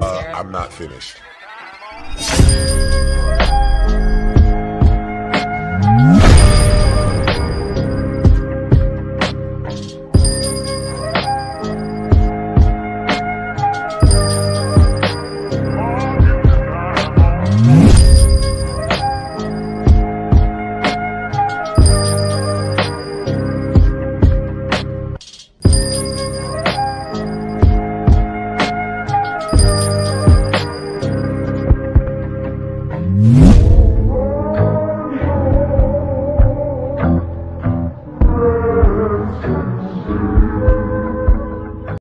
Uh, I'm not finished. Mm-hmm.